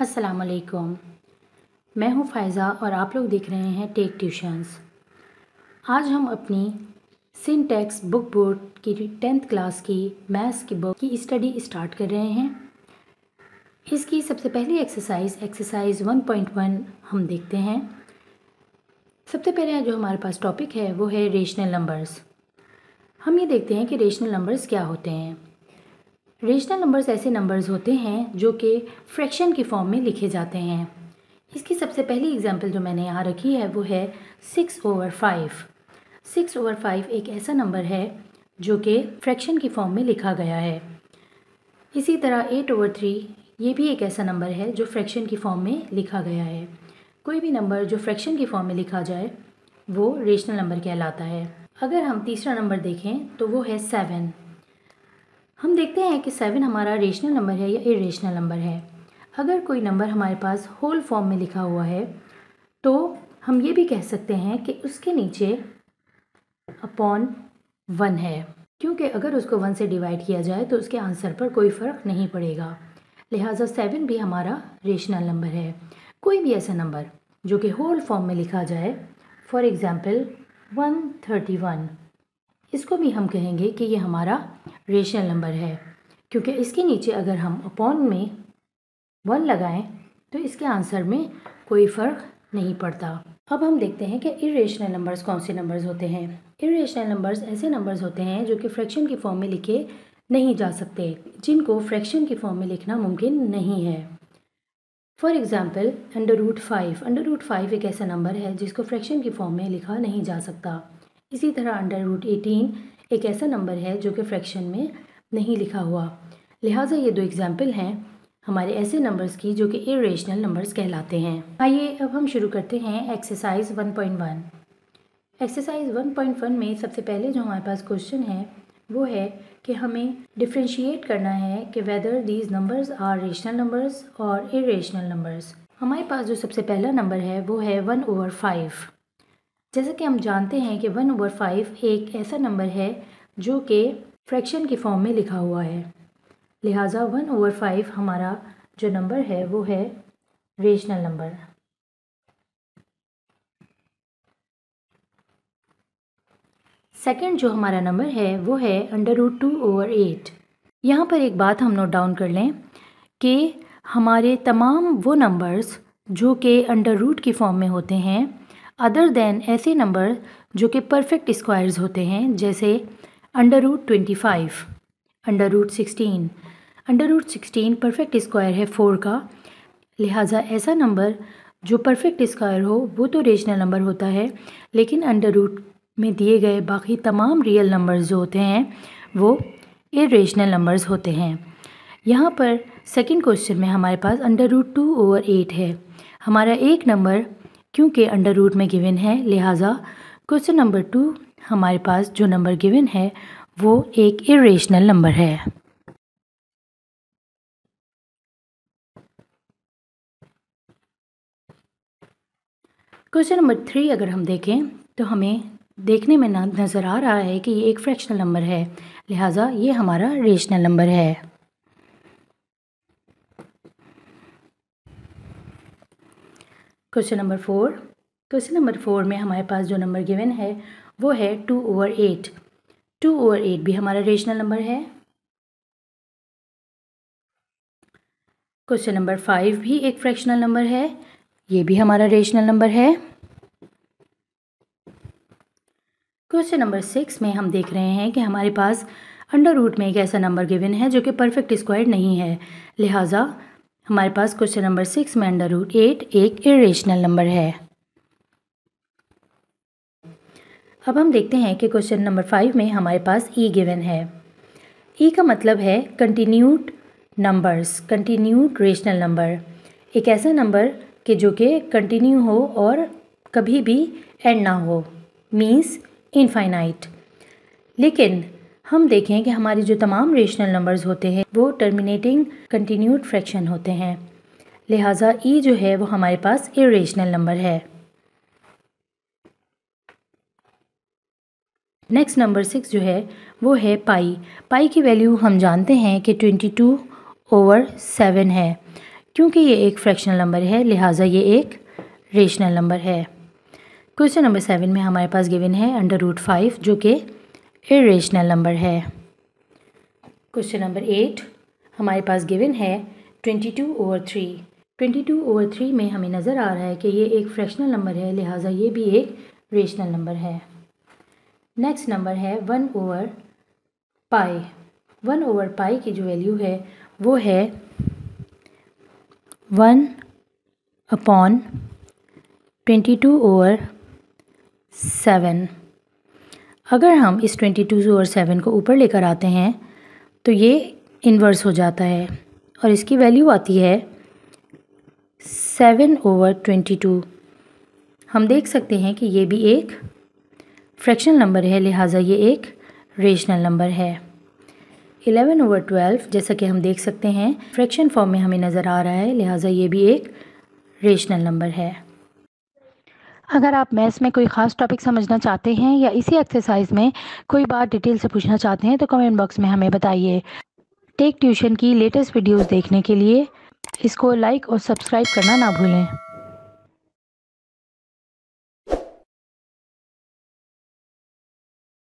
अस्सलाम वालेकुम मैं हूँ फ़ायज़ा और आप लोग देख रहे हैं टेक ट्यूशंस आज हम अपनी सिंटेक्स बुक बोर्ड की टेंथ क्लास की मैथ्स की बुक की स्टडी स्टार्ट कर रहे हैं। इसकी सबसे पहली एक्सरसाइज एक्सरसाइज 1.1 हम देखते हैं। सबसे पहले जो हमारे पास टॉपिक है, वो है रेशनल नंबर्स हम ये देखते हैं कि रेशनल नंबर्स क्या होते हैं। रेशनल नंबर्स ऐसे नंबर्स होते हैं जो कि फ्रैक्शन के फॉर्म में लिखे जाते हैं। इसकी सबसे पहली एग्जांपल जो मैंने यहाँ रखी है, वो है six over five six over five एक ऐसा नंबर है जो कि फ्रैक्शन की फॉर्म में लिखा गया है। इसी तरह एट ओवर थ्री ये भी एक ऐसा नंबर है जो फ्रैक्शन की फॉर्म में लिखा गया है। कोई भी नंबर जो फ्रैक्शन के फॉर्म में लिखा जाए, वो रेशनल नंबर कहलाता है। अगर हम तीसरा नंबर देखें तो वो है सेवन हम देखते हैं कि सेवन हमारा रेशनल नंबर है या इरेशनल नंबर है। अगर कोई नंबर हमारे पास होल फॉर्म में लिखा हुआ है तो हम ये भी कह सकते हैं कि उसके नीचे अपॉन वन है। क्योंकि अगर उसको वन से डिवाइड किया जाए तो उसके आंसर पर कोई फ़र्क नहीं पड़ेगा। लिहाजा सेवन भी हमारा रेशनल नंबर है। कोई भी ऐसा नंबर जो कि होल फॉर्म में लिखा जाए for example one thirty one इसको भी हम कहेंगे कि ये हमारा रेशनल नंबर है। क्योंकि इसके नीचे अगर हम अपॉन में वन लगाएँ तो इसके आंसर में कोई फ़र्क नहीं पड़ता। अब हम देखते हैं कि इरेशनल नंबर्स कौन से नंबर्स होते हैं। इरेशनल नंबर्स ऐसे नंबर्स होते हैं जो कि फ्रैक्शन की फॉर्म में लिखे नहीं जा सकते, जिनको फ्रैक्शन की फॉर्म में लिखना मुमकिन नहीं है। For example under root five under root five एक ऐसा नंबर है जिसको फ्रैक्शन की फॉर्म में लिखा नहीं जा सकता। इसी तरह अंडर रूट एटीन एक ऐसा नंबर है जो कि फ्रैक्शन में नहीं लिखा हुआ। लिहाजा ये दो एग्ज़ाम्पल हैं हमारे ऐसे नंबर्स की जो कि इरेशनल नंबर्स कहलाते हैं। आइए अब हम शुरू करते हैं एक्सरसाइज 1.1 एक्सरसाइज 1.1 में सबसे पहले जो हमारे पास क्वेश्चन है, वो है कि हमें डिफ्रेंशिएट करना है कि whether these numbers are rational numbers और इरेशनल नंबर्स हमारे पास जो सबसे पहला नंबर है, वो है वन ओवर फाइव जैसे कि हम जानते हैं कि वन ओवर फाइव एक ऐसा नंबर है जो कि फ्रैक्शन के फॉर्म में लिखा हुआ है। लिहाजा वन ओवर फाइव हमारा जो नंबर है वो है रेशनल नंबर सेकंड जो हमारा नंबर है वो है under root two over eight यहाँ पर एक बात हम नोट डाउन कर लें कि हमारे तमाम वो नंबर्स जो कि अंडर रूट की फॉर्म में होते हैं अदर देन ऐसे नंबर जो कि परफेक्ट स्क्वायर्स होते हैं, जैसे under root twenty five under root sixteen under root sixteen perfect square है फोर का। लिहाजा ऐसा नंबर जो परफेक्ट स्क्वायर हो, वो तो रेशनल नंबर होता है, लेकिन अंडर रूट में दिए गए बाकी तमाम रियल नंबर्स जो होते हैं, वो इरेशनल नंबर्स होते हैं। यहाँ पर सेकंड क्वेश्चन में हमारे पास under root two over eight है। हमारा एक नंबर क्योंकि अंडर रूट में गिवन है, लिहाजा क्वेश्चन नंबर टू हमारे पास जो नंबर गिवन है, वो एक इरेशनल नंबर है। क्वेश्चन नंबर थ्री अगर हम देखें तो हमें देखने में नज़र आ रहा है कि ये एक फ्रैक्शनल नंबर है, लिहाजा ये हमारा रेशनल नंबर है। Question number four question number four में हमारे पास जो नंबर गिवन है, वो है two over eight two over eight भी हमारा रेशनल नंबर है. क्वेश्चन नंबर फाइव भी एक फ्रैक्शनल नंबर है. ये भी हमारा रेशनल नंबर है. क्वेश्चन नंबर सिक्स में हम देख रहे हैं कि हमारे पास अंडर रूट में एक ऐसा नंबर गिवन है जो कि परफेक्ट स्क्वायर नहीं है. लिहाजा हमारे पास क्वेश्चन नंबर सिक्स में अंडर रूट एट एक इरेशनल नंबर है। अब हम देखते हैं कि क्वेश्चन नंबर फाइव में हमारे पास ई e गिवन है। ई e का मतलब है continued numbers continued rational number एक ऐसा नंबर कि जो कि कंटिन्यू हो और कभी भी एंड ना हो। मीन्स इनफाइनाइट लेकिन हम देखें कि हमारी जो तमाम रेशनल नंबर्स होते हैं, वो टर्मिनेटिंग कंटिन्यूड फ्रैक्शन होते हैं। लिहाजा ई e जो है, वो हमारे पास इरेशनल नंबर है। नेक्स्ट नंबर सिक्स जो है, वो है पाई पाई की वैल्यू हम जानते हैं कि ट्वेंटी टू ओवर सेवन है, क्योंकि ये एक फ्रैक्शनल नंबर है, लिहाजा ये एक रेशनल नंबर है। क्वेश्चन नंबर सेवन में हमारे पास गिवन है अंडर रूट फाइव जो कि इरेशनल नंबर है। क्वेश्चन नंबर एट हमारे पास गिवन है twenty two over three twenty two over three में हमें नज़र आ रहा है कि ये एक फ्रैक्शनल नंबर है, लिहाजा ये भी एक रेशनल नंबर है। नेक्स्ट नंबर है one over pi one over pi की जो वैल्यू है, वो है one upon twenty two over seven अगर हम इस ट्वेंटी टू और सेवन को ऊपर लेकर आते हैं तो ये इन्वर्स हो जाता है और इसकी वैल्यू आती है सेवन ओवर ट्वेंटी टू हम देख सकते हैं कि ये भी एक फ्रैक्शनल नंबर है, लिहाजा ये एक रेशनल नंबर है। एलेवन ओवर ट्वेल्व जैसा कि हम देख सकते हैं फ्रैक्शन फॉर्म में हमें नज़र आ रहा है, लिहाजा ये भी एक रेशनल नंबर है। अगर आप मैथ्स में कोई ख़ास टॉपिक समझना चाहते हैं या इसी एक्सरसाइज में कोई बात डिटेल से पूछना चाहते हैं तो कमेंट बॉक्स में हमें बताइए। टेक ट्यूशन की लेटेस्ट वीडियोस देखने के लिए इसको लाइक और सब्सक्राइब करना ना भूलें।